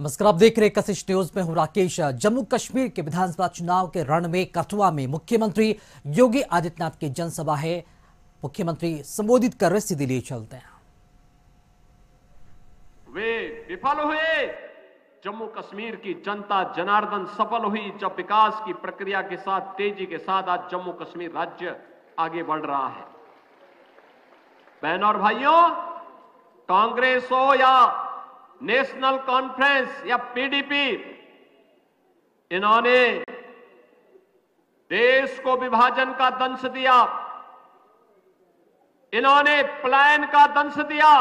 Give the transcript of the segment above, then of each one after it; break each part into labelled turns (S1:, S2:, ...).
S1: नमस्कार, आप देख रहे कशिश न्यूज़। में हूँ राकेश। जम्मू कश्मीर के विधानसभा चुनाव के रण में कठुआ में मुख्यमंत्री योगी आदित्यनाथ की जनसभा है। मुख्यमंत्री संबोधित कर रहे सीधे लिए चलते हैं।
S2: वे विफल हुए। जम्मू कश्मीर की जनता जनार्दन सफल हुई, जब विकास की प्रक्रिया के साथ, तेज़ी के साथ आज जम्मू कश्मीर राज्य आगे बढ़ रहा है। बहनों और भाइयों, कांग्रेस हो या नेशनल कॉन्फ्रेंस या पीडीपी इन्होंने देश को विभाजन का दंश दिया। इन्होंने प्लान का दंश दिया।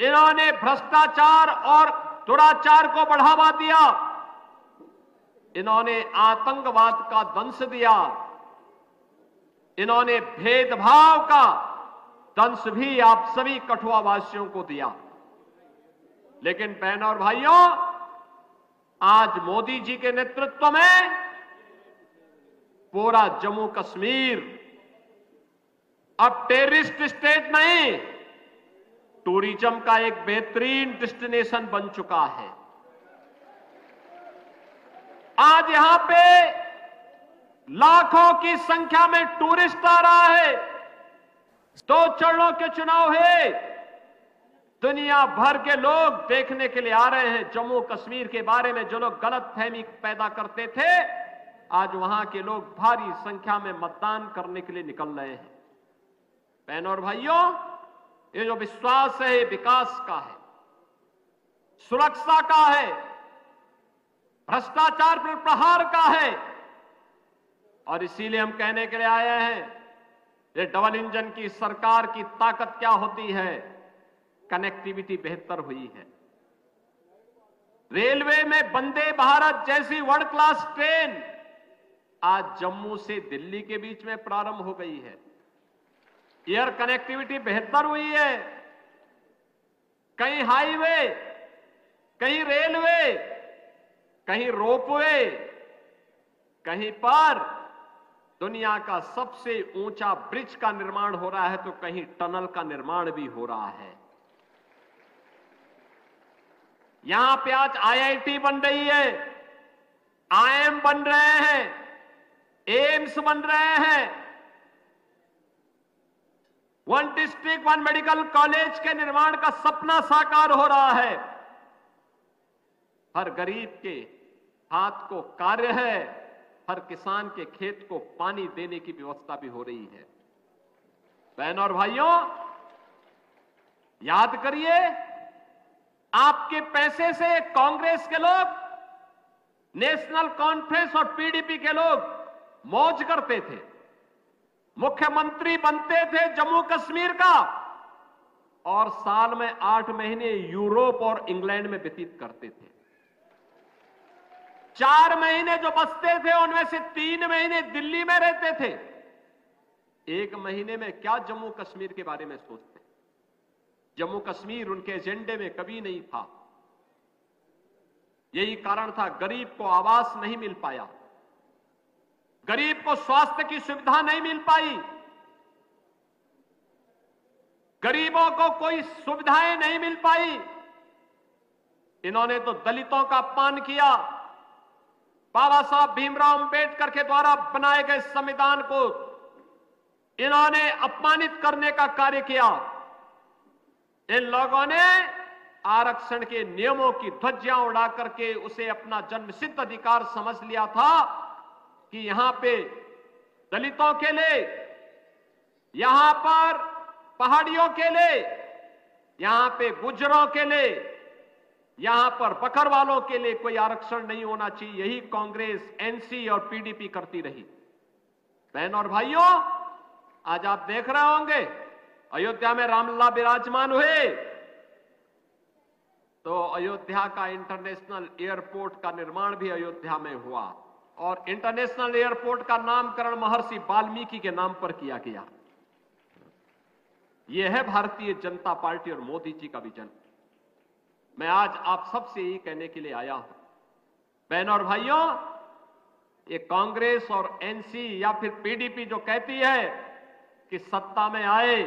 S2: इन्होंने भ्रष्टाचार और दुराचार को बढ़ावा दिया। इन्होंने आतंकवाद का दंश दिया। इन्होंने भेदभाव का दंश भी आप सभी कठुआ वासियों को दिया। लेकिन बहनों और भाइयों, आज मोदी जी के नेतृत्व में पूरा जम्मू कश्मीर अब टेररिस्ट स्टेट नहीं टूरिज़्म का एक बेहतरीन डेस्टिनेशन बन चुका है। आज यहाँ पे लाखों की संख्या में टूरिस्ट आ रहा है। दो चरणों के चुनाव है। दुनिया भर के लोग देखने के लिए आ रहे हैं। जम्मू कश्मीर के बारे में जो लोग गलत फहमी पैदा करते थे, आज वहाँ के लोग भारी संख्या में मतदान करने के लिए निकल रहे हैं। बहनों और भाइयों, ये जो विश्वास है विकास का है, सुरक्षा का है, भ्रष्टाचार पर प्रहार का है। और इसीलिए हम कहने के लिए आए हैं, ये डबल इंजन की सरकार की ताकत क्या होती है? कनेक्टिविटी बेहतर हुई है। रेलवे में वंदे भारत जैसी वर्ल्ड क्लास ट्रेन आज जम्मू से दिल्ली के बीच में प्रारंभ हो गई है। एयर कनेक्टिविटी बेहतर हुई है। कहीं हाईवे कहीं रेलवे कहीं रोपवे कहीं पर दुनिया का सबसे ऊँचा ब्रिज का निर्माण हो रहा है तो कहीं टनल का निर्माण भी हो रहा है। यहाँ पे आज आईआईटी बन रही है। आईएम बन रहे हैं। एम्स बन रहे हैं। One district one medical college के निर्माण का सपना साकार हो रहा है। हर गरीब के हाथ को कार्य है। हर किसान के खेत को पानी देने की व्यवस्था भी हो रही है। बहनों और भाइयों, याद करिए आपके पैसे से कांग्रेस के लोग, नेशनल कॉन्फ्रेंस और पीडीपी के लोग मौज करते थे। मुख्यमंत्री बनते थे जम्मू कश्मीर का और साल में आठ महीने यूरोप और इंग्लैंड में व्यतीत करते थे। चार महीने जो बचते थे, उनमें से तीन महीने दिल्ली में रहते थे। एक महीने में क्या जम्मू कश्मीर के बारे में सोचते जम्मू कश्मीर उनके एजेंडे में कभी नहीं था। यही कारण था गरीब को आवास नहीं मिल पाया। गरीब को स्वास्थ्य की सुविधा नहीं मिल पाई। गरीबों को कोई सुविधाएँ नहीं मिल पाई। इन्होंने तो दलितों का अपमान किया। बाबा साहब भीमराव अंबेडकर के द्वारा बनाए गए संविधान को इन्होंने अपमानित करने का कार्य किया। इन लोगों ने आरक्षण के नियमों की ध्वजियाँ उड़ा करके उसे अपना जन्मसिद्ध अधिकार समझ लिया था कि यहाँ पे दलितों के लिए, यहाँ पर पहाड़ियों के लिए, यहाँ पे गुजरों के लिए, यहाँ पर बकर वालों के लिए कोई आरक्षण नहीं होना चाहिए। यही कांग्रेस, एनसी और पीडीपी करती रही। बहन और भाइयों, आज आप देख रहे होंगे अयोध्या में रामलला विराजमान हुए तो अयोध्या का इंटरनेशनल एयरपोर्ट का निर्माण भी अयोध्या में हुआ। और इंटरनेशनल एयरपोर्ट का नामकरण महर्षि वाल्मीकि के नाम पर किया गया। यह है भारतीय जनता पार्टी और मोदी जी का विजन। मैं आज आप सबसे यही कहने के लिए आया हूँ। बहनों और भाइयों, ये कांग्रेस और एनसी या फिर पीडीपी जो कहती है कि सत्ता में आए